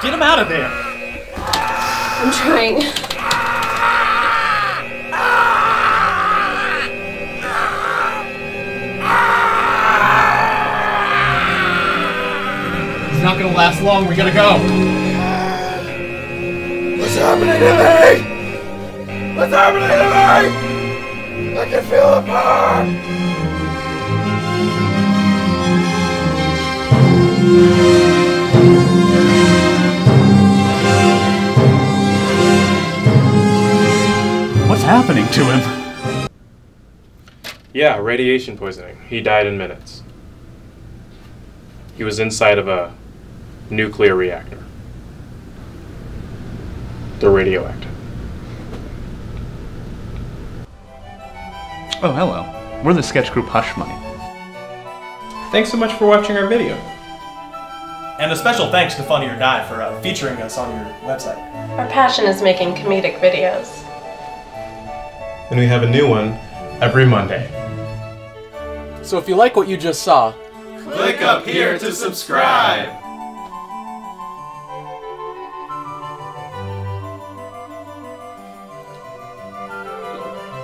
Come out of there! I'm trying. It's not gonna last long. We gotta go. What's happening to me? What's happening to me? I can feel the power. Happening to him? Yeah, radiation poisoning. He died in minutes. He was inside of a nuclear reactor. They're radioactive. Oh, hello. We're the sketch group Hush Money. Thanks so much for watching our video. And a special thanks to Funny or Die for uh, featuring us on your website. Our passion is making comedic videos. And we have a new one every Monday. So if you like what you just saw, Click up here to subscribe.